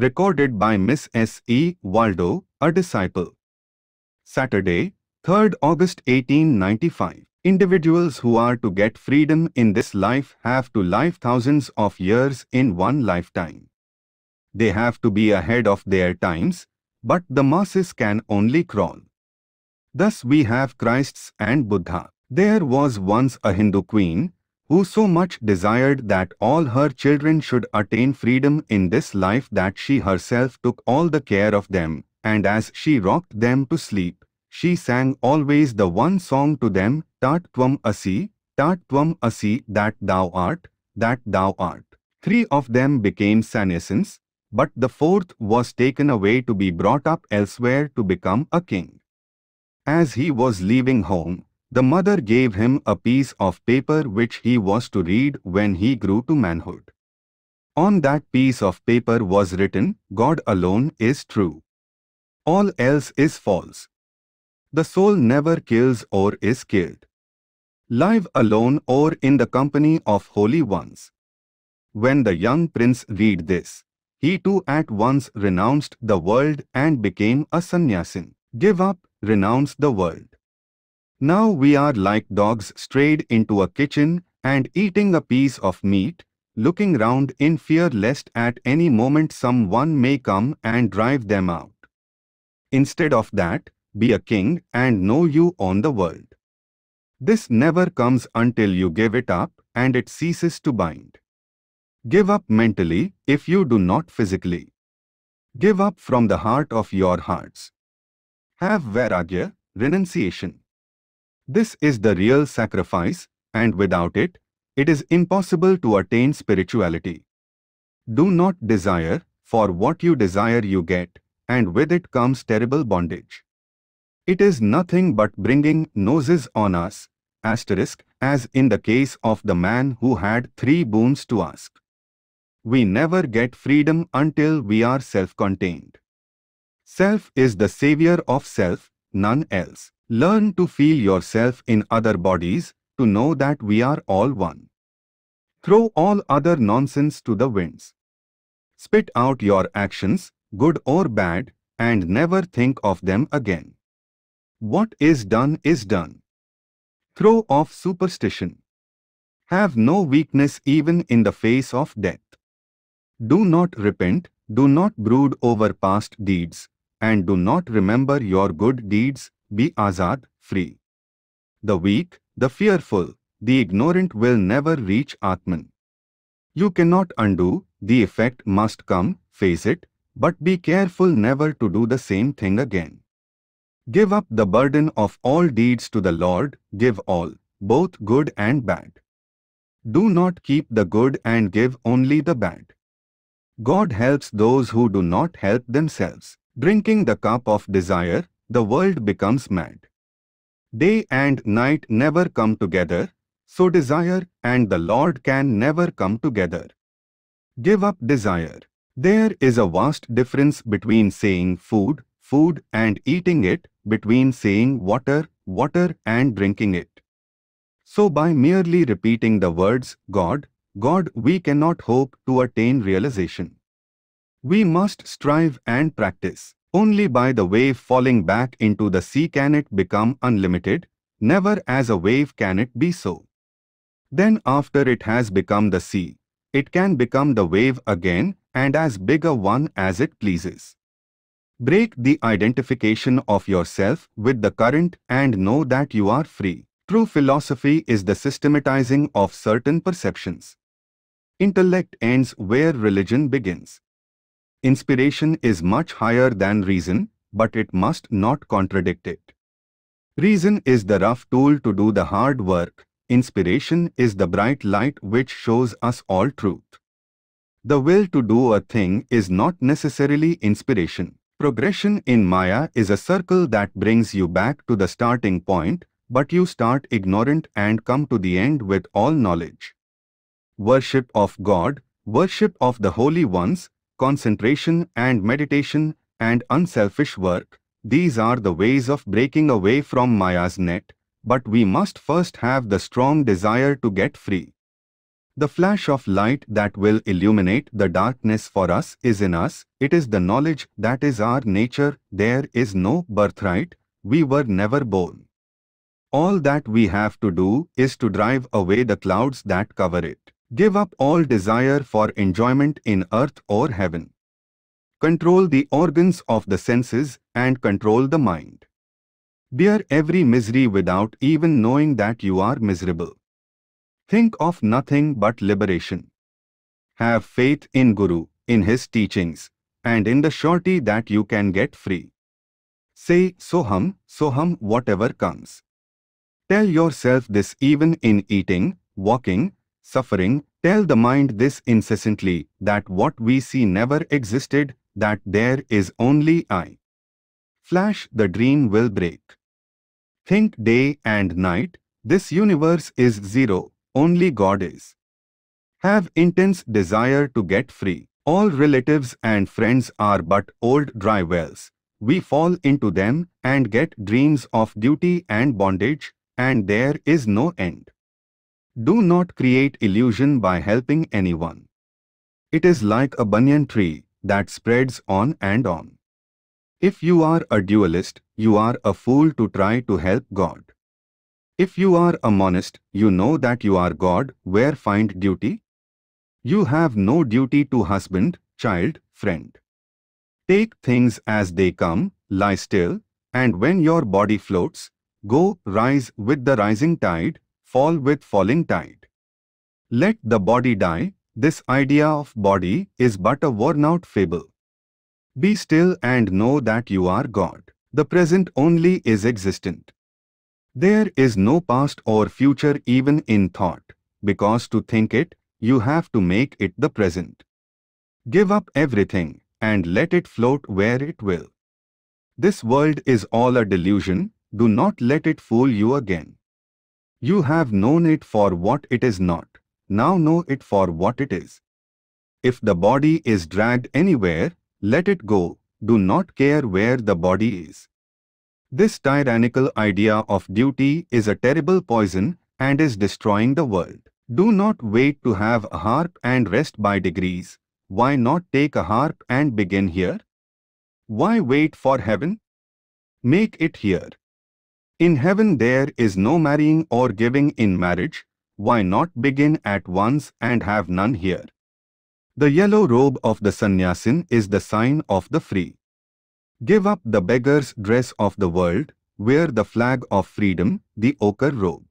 Recorded by Miss S. E. Waldo, a disciple. Saturday, 3rd August 1895. Individuals who are to get freedom in this life have to live thousands of years in one lifetime. They have to be ahead of their times, but the masses can only crawl. Thus we have Christs and Buddha. There was once a Hindu queen who so much desired that all her children should attain freedom in this life that she herself took all the care of them, and as she rocked them to sleep, she sang always the one song to them, Tat Tvam Asi, Tat Tvam Asi, that thou art, that thou art. Three of them became sannyasins, but the fourth was taken away to be brought up elsewhere to become a king. As he was leaving home, the mother gave him a piece of paper which he was to read when he grew to manhood. On that piece of paper was written, God alone is true. All else is false. The soul never kills or is killed. Live alone or in the company of holy ones. When the young prince read this, he too at once renounced the world and became a sannyasin. Give up, renounce the world. Now we are like dogs strayed into a kitchen and eating a piece of meat, looking round in fear lest at any moment someone may come and drive them out. Instead of that, be a king and know you own the world. This never comes until you give it up and it ceases to bind. Give up mentally if you do not physically. Give up from the heart of your hearts. Have vairagya, renunciation. This is the real sacrifice, and without it, it is impossible to attain spirituality. Do not desire, for what you desire you get, and with it comes terrible bondage. It is nothing but bringing noses on us, asterisk, as in the case of the man who had three boons to ask. We never get freedom until we are self-contained. Self is the savior of self, none else. Learn to feel yourself in other bodies to know that we are all one. Throw all other nonsense to the winds. Spit out your actions, good or bad, and never think of them again. What is done is done. Throw off superstition. Have no weakness even in the face of death. Do not repent, do not brood over past deeds, and do not remember your good deeds, be azad, free. The weak, the fearful, the ignorant will never reach Atman. You cannot undo, the effect must come, face it, but be careful never to do the same thing again. Give up the burden of all deeds to the Lord, give all, both good and bad. Do not keep the good and give only the bad. God helps those who do not help themselves. Drinking the cup of desire, the world becomes mad. Day and night never come together, so desire and the Lord can never come together. Give up desire. There is a vast difference between saying food, food and eating it, between saying water, water and drinking it. So by merely repeating the words God, God we cannot hope to attain realization. We must strive and practice. Only by the wave falling back into the sea can it become unlimited, never as a wave can it be so. Then after it has become the sea, it can become the wave again and as big a one as it pleases. Break the identification of yourself with the current and know that you are free. True philosophy is the systematizing of certain perceptions. Intellect ends where religion begins. Inspiration is much higher than reason, but it must not contradict it. Reason is the rough tool to do the hard work. Inspiration is the bright light which shows us all truth. The will to do a thing is not necessarily inspiration. Progression in Maya is a circle that brings you back to the starting point, but you start ignorant and come to the end with all knowledge. Worship of God, worship of the holy ones, concentration and meditation and unselfish work, these are the ways of breaking away from Maya's net, but we must first have the strong desire to get free. The flash of light that will illuminate the darkness for us is in us. It is the knowledge that is our nature. There is no birthright. We were never born. All that we have to do is to drive away the clouds that cover it. Give up all desire for enjoyment in earth or heaven. Control the organs of the senses and control the mind. Bear every misery without even knowing that you are miserable. Think of nothing but liberation. Have faith in Guru, in his teachings, and in the surety that you can get free. Say Soham, Soham whatever comes. Tell yourself this even in eating, walking, suffering. Tell the mind this incessantly, that what we see never existed, that there is only I. Flash the dream will break. Think day and night, this universe is zero, only God is. Have intense desire to get free. All relatives and friends are but old dry wells. We fall into them and get dreams of duty and bondage, and there is no end. Do not create illusion by helping anyone. It is like a banyan tree that spreads on and on. If you are a dualist, you are a fool to try to help God. If you are a monist, you know that you are God, where find duty? You have no duty to husband, child, friend. Take things as they come, lie still, and when your body floats, Go, rise with the rising tide, fall with falling tide. Let the body die, this idea of body is but a worn-out fable. Be still and know that you are God. The present only is existent. There is no past or future even in thought, because to think it, you have to make it the present. Give up everything and let it float where it will. This world is all a delusion, do not let it fool you again. You have known it for what it is not. Now know it for what it is. If the body is dragged anywhere, let it go. Do not care where the body is. This tyrannical idea of duty is a terrible poison and is destroying the world. Do not wait to have a harp and rest by degrees. Why not take a harp and begin here? Why wait for heaven? Make it here. In heaven there is no marrying or giving in marriage, why not begin at once and have none here? The yellow robe of the sannyasin is the sign of the free. Give up the beggar's dress of the world, wear the flag of freedom, the ochre robe.